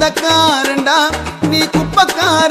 மதக்காரண்டா நீ குப்பக்காரன்.